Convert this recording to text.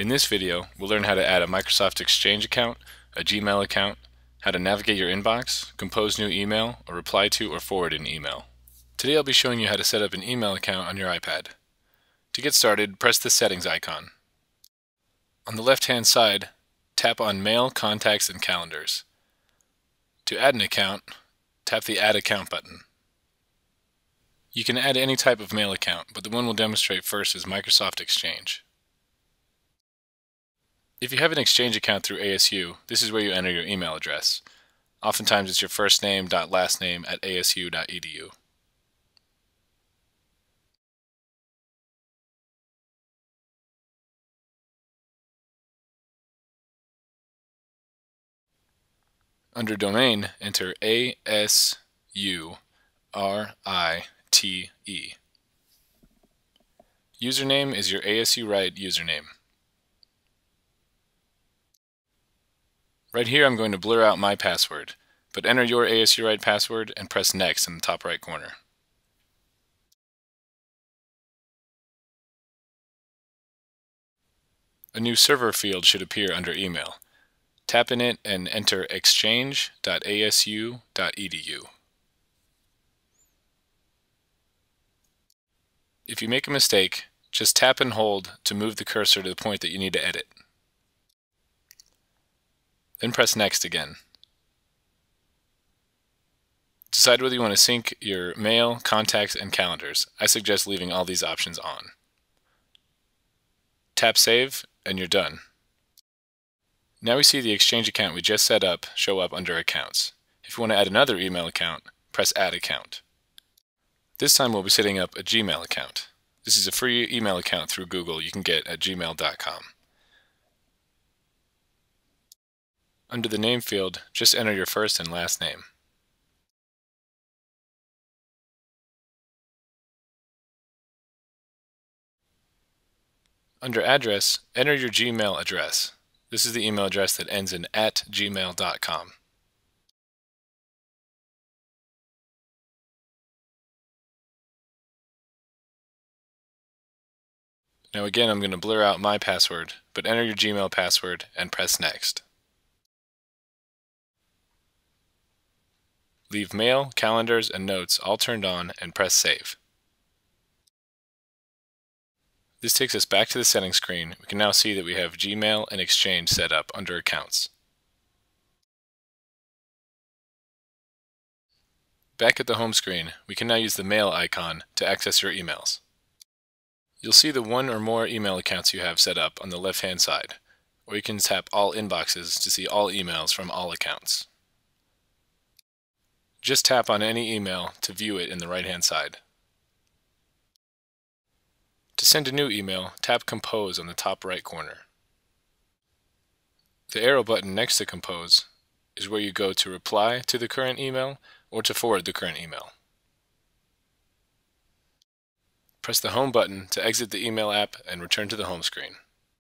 In this video, we'll learn how to add a Microsoft Exchange account, a Gmail account, how to navigate your inbox, compose new email, or reply to or forward an email. Today I'll be showing you how to set up an email account on your iPad. To get started, press the settings icon. On the left-hand side, tap on Mail, Contacts, and Calendars. To add an account, tap the Add Account button. You can add any type of mail account, but the one we'll demonstrate first is Microsoft Exchange. If you have an Exchange account through ASU, this is where you enter your email address. Oftentimes it's your first name dot last name at asu.edu. Under Domain, enter A-S-U-R-I-T-E. Username is your ASURITE username. Right here I'm going to blur out my password, but enter your ASURITE password and press Next in the top right corner. A new server field should appear under Email. Tap in it and enter exchange.asu.edu. If you make a mistake, just tap and hold to move the cursor to the point that you need to edit. Then press Next again. Decide whether you want to sync your mail, contacts, and calendars. I suggest leaving all these options on. Tap Save, and you're done. Now we see the Exchange account we just set up show up under Accounts. If you want to add another email account, press Add Account. This time we'll be setting up a Gmail account. This is a free email account through Google you can get at gmail.com. Under the name field, just enter your first and last name. Under Address, enter your Gmail address. This is the email address that ends in at gmail.com. Now again, I'm going to blur out my password, but enter your Gmail password and press Next. Leave Mail, Calendars, and Notes all turned on and press Save. This takes us back to the settings screen. We can now see that we have Gmail and Exchange set up under Accounts. Back at the home screen, we can now use the Mail icon to access your emails. You'll see the one or more email accounts you have set up on the left-hand side, or you can tap All Inboxes to see all emails from all accounts. Just tap on any email to view it in the right-hand side. To send a new email, tap Compose on the top right corner. The arrow button next to Compose is where you go to reply to the current email or to forward the current email. Press the Home button to exit the email app and return to the home screen.